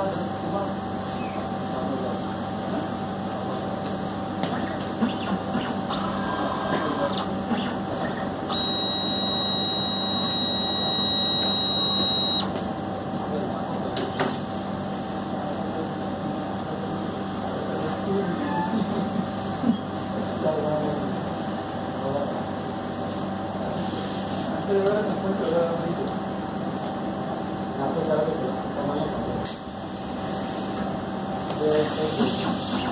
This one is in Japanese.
Thank よいしょ。